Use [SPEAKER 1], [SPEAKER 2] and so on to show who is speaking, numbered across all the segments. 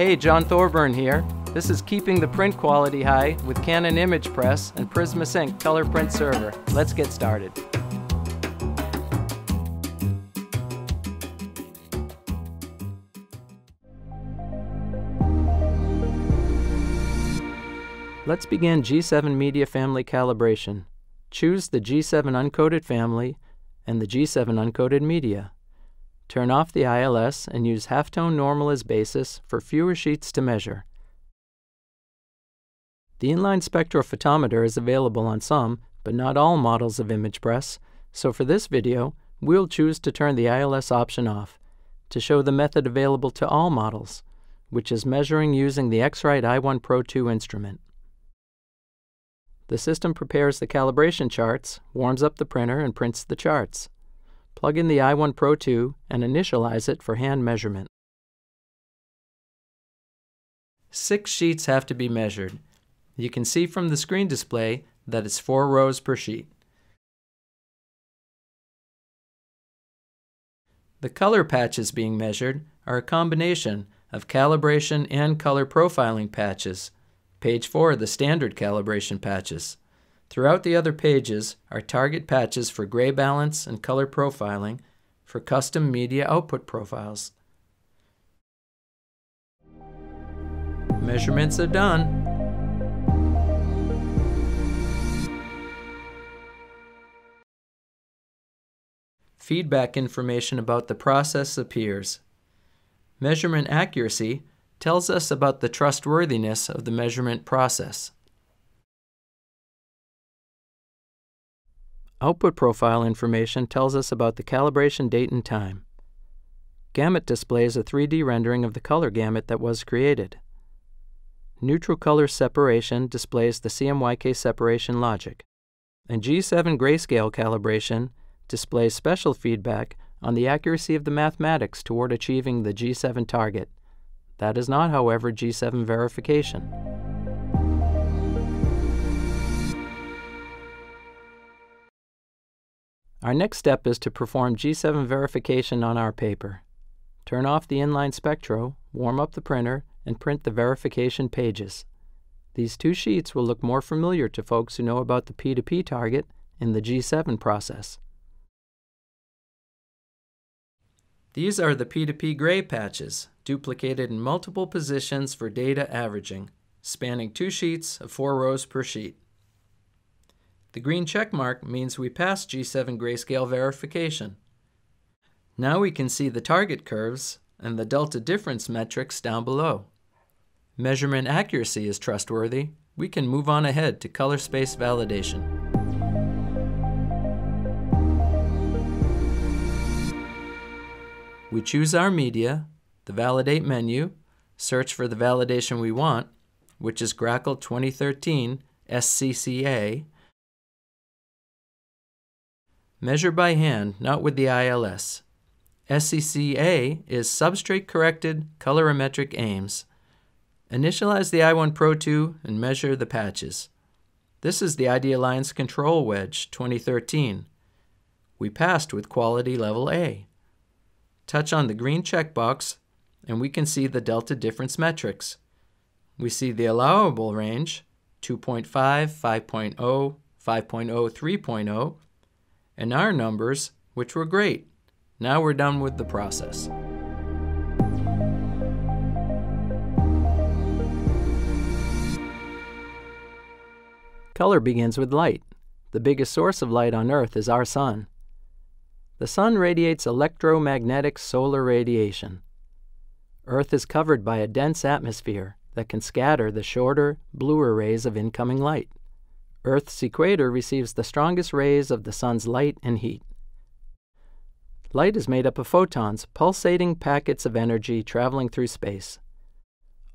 [SPEAKER 1] Hey, John Thorburn here. This is keeping the print quality high with Canon imagePRESS and PRISMAsync Color Print Server. Let's get started. Let's begin G7 Media Family calibration. Choose the G7 Uncoated family and the G7 Uncoated Media. Turn off the ILS and use halftone normal as basis for fewer sheets to measure. The inline spectrophotometer is available on some, but not all models of ImagePress, so for this video, we'll choose to turn the ILS option off to show the method available to all models, which is measuring using the X-Rite i1 Pro 2 instrument. The system prepares the calibration charts, warms up the printer, and prints the charts. Plug in the i1 Pro 2 and initialize it for hand measurement. Six sheets have to be measured. You can see from the screen display that it's four rows per sheet. The color patches being measured are a combination of calibration and color profiling patches. Page 4 are the standard calibration patches. Throughout the other pages are target patches for gray balance and color profiling for custom media output profiles. Measurements are done. Feedback information about the process appears. Measurement accuracy tells us about the trustworthiness of the measurement process. Output profile information tells us about the calibration date and time. Gamut displays a 3D rendering of the color gamut that was created. Neutral color separation displays the CMYK separation logic. And G7 grayscale calibration displays special feedback on the accuracy of the mathematics toward achieving the G7 target. That is not, however, G7 verification. Our next step is to perform G7 verification on our paper. Turn off the inline spectro, warm up the printer, and print the verification pages. These two sheets will look more familiar to folks who know about the P2P target in the G7 process. These are the P2P gray patches, duplicated in multiple positions for data averaging, spanning two sheets of four rows per sheet. The green check mark means we passed G7 grayscale verification. Now we can see the target curves and the delta difference metrics down below. Measurement accuracy is trustworthy. We can move on ahead to color space validation. We choose our media, the Validate menu, search for the validation we want, which is GRACoL 2013 SCCA, Measure by hand, not with the ILS. SCCA is substrate corrected colorimetric aims. Initialize the i1 Pro 2 and measure the patches. This is the IDEAlliance Control Wedge 2013. We passed with quality level A. Touch on the green checkbox and we can see the delta difference metrics. We see the allowable range 2.5, 5.0, 5.0, 3.0, and our numbers, which were great. Now we're done with the process. Color begins with light. The biggest source of light on Earth is our Sun. The Sun radiates electromagnetic solar radiation. Earth is covered by a dense atmosphere that can scatter the shorter, bluer rays of incoming light. Earth's equator receives the strongest rays of the sun's light and heat. Light is made up of photons, pulsating packets of energy traveling through space.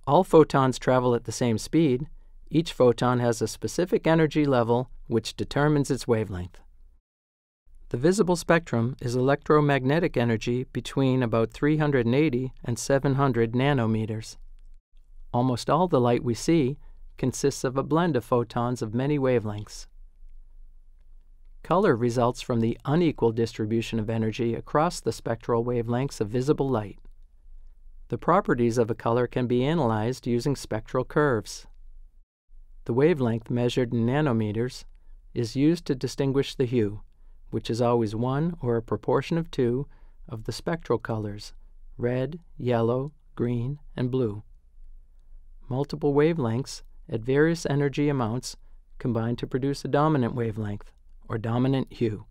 [SPEAKER 1] All photons travel at the same speed. Each photon has a specific energy level which determines its wavelength. The visible spectrum is electromagnetic energy between about 380 and 700 nanometers. Almost all the light we see consists of a blend of photons of many wavelengths. Color results from the unequal distribution of energy across the spectral wavelengths of visible light. The properties of a color can be analyzed using spectral curves. The wavelength measured in nanometers is used to distinguish the hue, which is always 1 or a proportion of 2 of the spectral colors red, yellow, green, and blue. Multiple wavelengths at various energy amounts combine to produce a dominant wavelength, or dominant hue.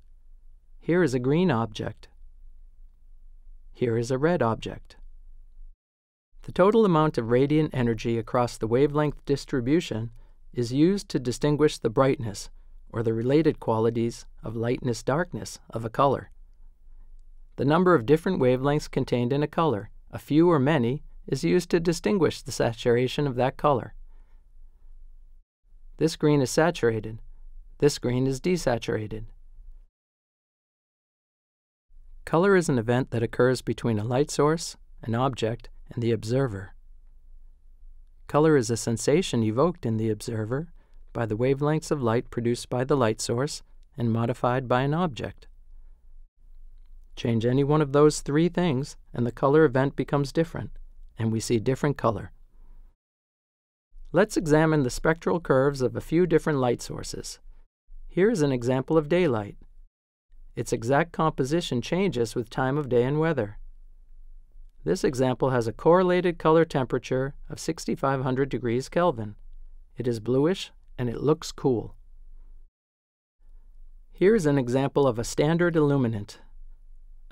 [SPEAKER 1] Here is a green object. Here is a red object. The total amount of radiant energy across the wavelength distribution is used to distinguish the brightness, or the related qualities of lightness-darkness of a color. The number of different wavelengths contained in a color, a few or many, is used to distinguish the saturation of that color. This green is saturated. This green is desaturated. Color is an event that occurs between a light source, an object, and the observer. Color is a sensation evoked in the observer by the wavelengths of light produced by the light source and modified by an object. Change any one of those three things, and the color event becomes different, and we see different color. Let's examine the spectral curves of a few different light sources. Here is an example of daylight. Its exact composition changes with time of day and weather. This example has a correlated color temperature of 6500 degrees Kelvin. It is bluish and it looks cool. Here is an example of a standard illuminant.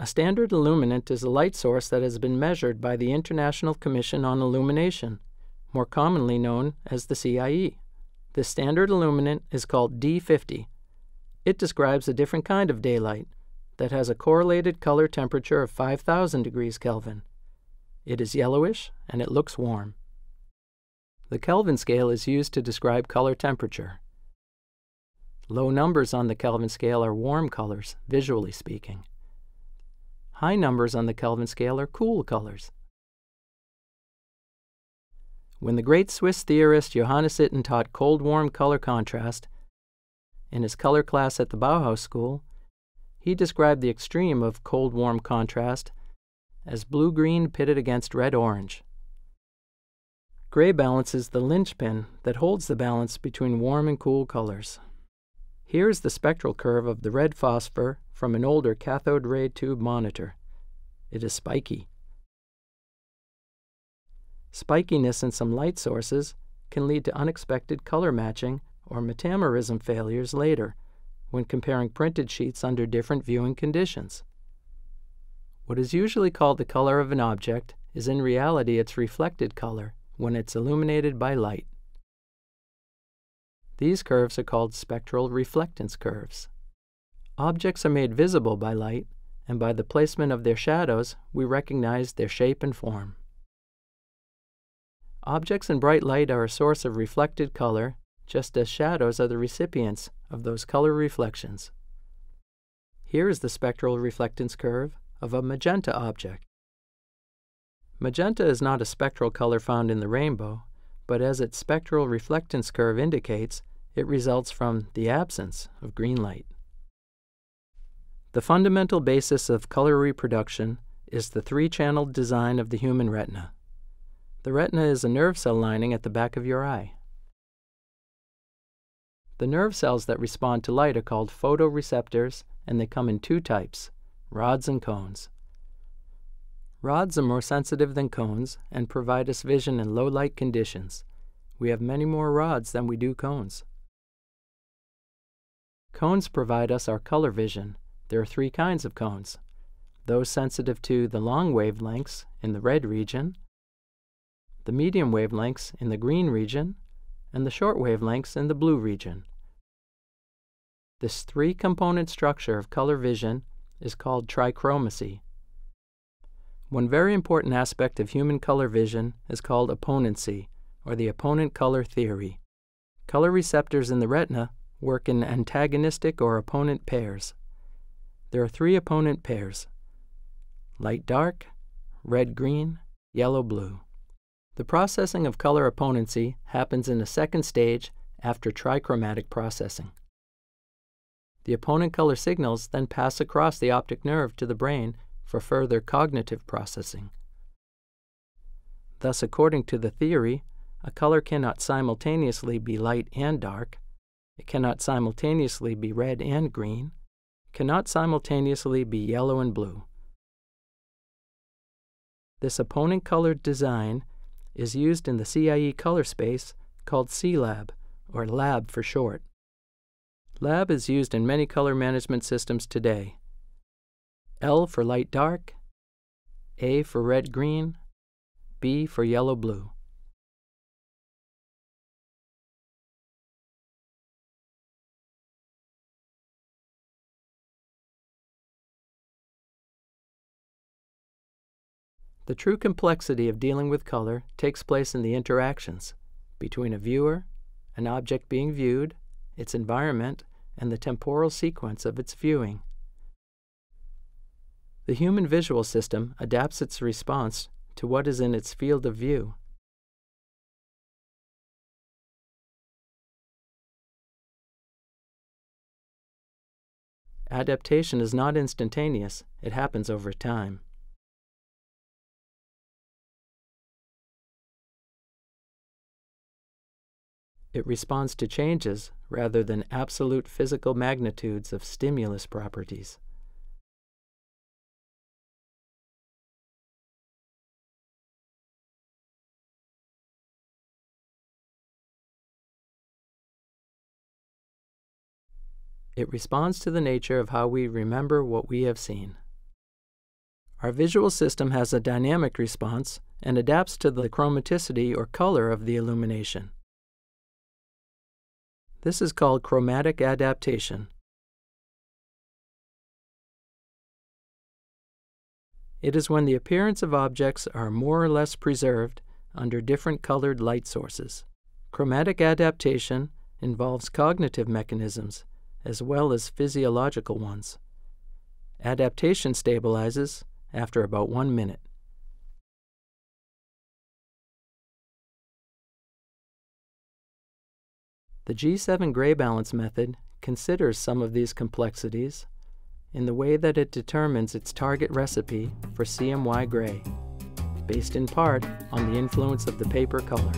[SPEAKER 1] A standard illuminant is a light source that has been measured by the International Commission on Illumination, more commonly known as the CIE. The standard illuminant is called D50. It describes a different kind of daylight that has a correlated color temperature of 5000 degrees Kelvin. It is yellowish and it looks warm. The Kelvin scale is used to describe color temperature. Low numbers on the Kelvin scale are warm colors, visually speaking. High numbers on the Kelvin scale are cool colors. When the great Swiss theorist Johannes Itten taught cold-warm color contrast in his color class at the Bauhaus School, he described the extreme of cold-warm contrast as blue-green pitted against red-orange. Gray balances the linchpin that holds the balance between warm and cool colors. Here is the spectral curve of the red phosphor from an older cathode ray tube monitor. It is spiky. Spikiness in some light sources can lead to unexpected color matching or metamerism failures later when comparing printed sheets under different viewing conditions. What is usually called the color of an object is in reality its reflected color when it's illuminated by light. These curves are called spectral reflectance curves. Objects are made visible by light, and by the placement of their shadows, we recognize their shape and form. Objects in bright light are a source of reflected color, just as shadows are the recipients of those color reflections. Here is the spectral reflectance curve of a magenta object. Magenta is not a spectral color found in the rainbow, but as its spectral reflectance curve indicates, it results from the absence of green light. The fundamental basis of color reproduction is the three-channeled design of the human retina. The retina is a nerve cell lining at the back of your eye. The nerve cells that respond to light are called photoreceptors, and they come in two types, Rods and cones. Rods are more sensitive than cones and provide us vision in low light conditions. We have many more rods than we do cones. Cones provide us our color vision. There are three kinds of cones. Those sensitive to the long wavelengths in the red region, the medium wavelengths in the green region, and the short wavelengths in the blue region. This three-component structure of color vision is called trichromacy. One very important aspect of human color vision is called opponency, or the opponent color theory. Color receptors in the retina work in antagonistic or opponent pairs. There are three opponent pairs light dark, red green, yellow blue. The processing of color opponency happens in a second stage after trichromatic processing. The opponent color signals then pass across the optic nerve to the brain for further cognitive processing. Thus, according to the theory, a color cannot simultaneously be light and dark, it cannot simultaneously be red and green, cannot simultaneously be yellow and blue. This opponent colored design is used in the CIE color space called CIELAB, or LAB for short. LAB is used in many color management systems today. L for light dark, A for red green, B for yellow blue. The true complexity of dealing with color takes place in the interactions between a viewer, an object being viewed, its environment, and the temporal sequence of its viewing. The human visual system adapts its response to what is in its field of view. Adaptation is not instantaneous, it happens over time. It responds to changes rather than absolute physical magnitudes of stimulus properties. It responds to the nature of how we remember what we have seen. Our visual system has a dynamic response and adapts to the chromaticity or color of the illumination. This is called chromatic adaptation. It is when the appearance of objects are more or less preserved under different colored light sources. Chromatic adaptation involves cognitive mechanisms as well as physiological ones. Adaptation stabilizes after about one minute. The G7 gray balance method considers some of these complexities in the way that it determines its target recipe for CMY gray, based in part on the influence of the paper color.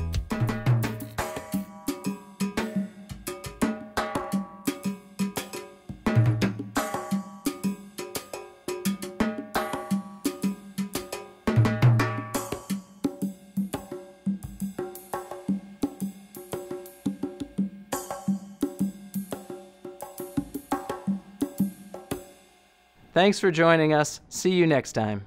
[SPEAKER 1] Thanks for joining us. See you next time.